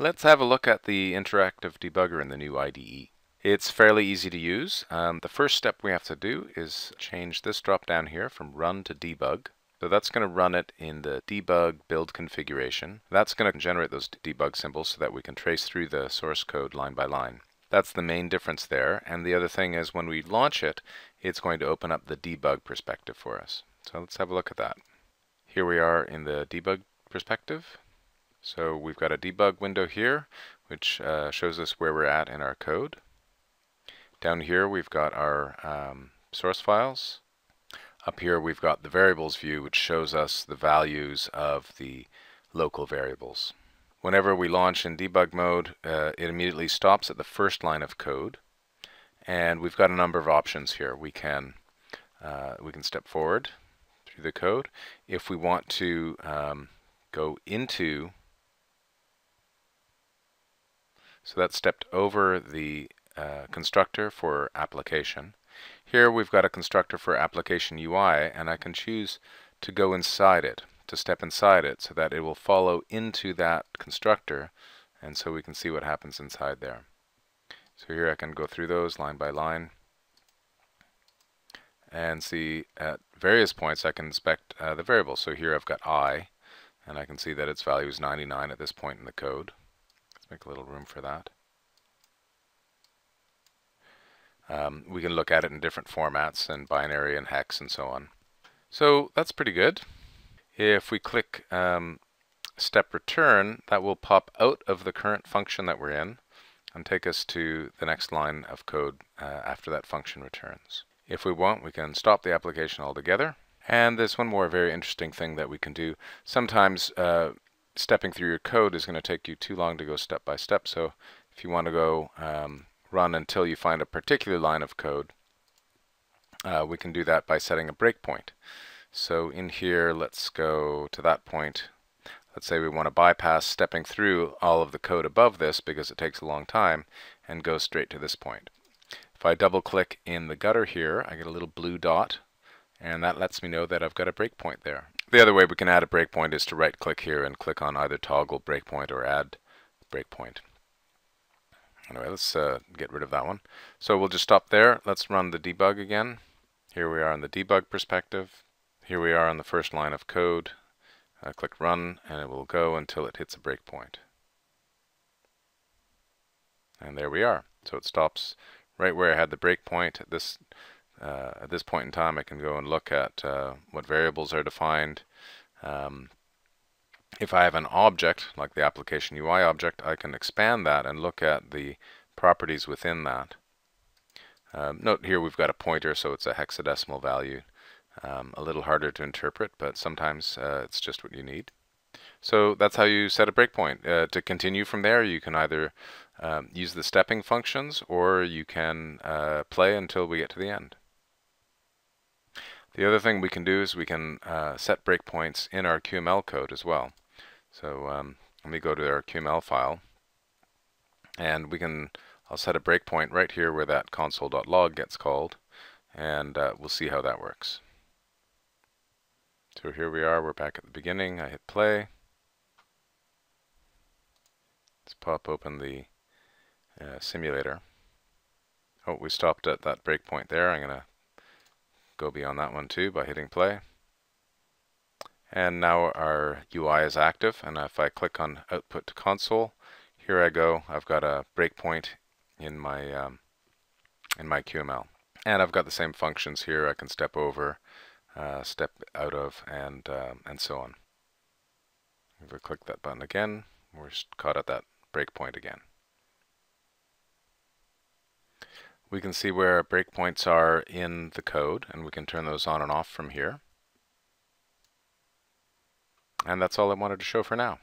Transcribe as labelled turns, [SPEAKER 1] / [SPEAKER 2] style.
[SPEAKER 1] Let's have a look at the interactive debugger in the new IDE. It's fairly easy to use. Um, the first step we have to do is change this drop down here from run to debug. So that's going to run it in the debug build configuration. That's going to generate those debug symbols so that we can trace through the source code line by line. That's the main difference there. And the other thing is when we launch it, it's going to open up the debug perspective for us. So let's have a look at that. Here we are in the debug perspective. So we've got a debug window here, which uh, shows us where we're at in our code. Down here we've got our um, source files. Up here we've got the variables view, which shows us the values of the local variables. Whenever we launch in debug mode, uh, it immediately stops at the first line of code. And we've got a number of options here. We can, uh, we can step forward through the code. If we want to um, go into, so that stepped over the uh, constructor for application. Here we've got a constructor for application UI and I can choose to go inside it, to step inside it so that it will follow into that constructor and so we can see what happens inside there. So here I can go through those line by line and see at various points I can inspect uh, the variables. So here I've got i and I can see that its value is 99 at this point in the code. Make a little room for that. Um, we can look at it in different formats and binary and hex and so on. So that's pretty good. If we click um, step return, that will pop out of the current function that we're in and take us to the next line of code uh, after that function returns. If we want, we can stop the application altogether. And there's one more very interesting thing that we can do. Sometimes uh, stepping through your code is going to take you too long to go step by step. So if you want to go um, run until you find a particular line of code. Uh, we can do that by setting a breakpoint. So in here, let's go to that point. Let's say we want to bypass stepping through all of the code above this because it takes a long time and go straight to this point. If I double click in the gutter here, I get a little blue dot and that lets me know that I've got a breakpoint there. The other way we can add a breakpoint is to right click here and click on either toggle breakpoint or add breakpoint. Anyway, let's uh, get rid of that one. So we'll just stop there. Let's run the debug again. Here we are in the debug perspective. Here we are on the first line of code. Uh, click run and it will go until it hits a breakpoint. And there we are. So it stops right where I had the breakpoint. This, uh, at this point in time I can go and look at uh, what variables are defined, um, if I have an object, like the application UI object, I can expand that and look at the properties within that. Um, note here we've got a pointer, so it's a hexadecimal value. Um, a little harder to interpret, but sometimes uh, it's just what you need. So that's how you set a breakpoint. Uh, to continue from there, you can either um, use the stepping functions or you can uh, play until we get to the end. The other thing we can do is we can uh, set breakpoints in our QML code as well. So um, let me go to our QML file and we can, I'll set a breakpoint right here where that console.log gets called and uh, we'll see how that works. So here we are, we're back at the beginning, I hit play. Let's pop open the uh, simulator. Oh, we stopped at that breakpoint there. I'm going to go beyond that one too by hitting play. And now our UI is active, and if I click on Output to Console, here I go. I've got a breakpoint in my um, in my QML, and I've got the same functions here. I can step over, uh, step out of, and uh, and so on. If we click that button again, we're caught at that breakpoint again. We can see where breakpoints are in the code, and we can turn those on and off from here. And that's all I wanted to show for now.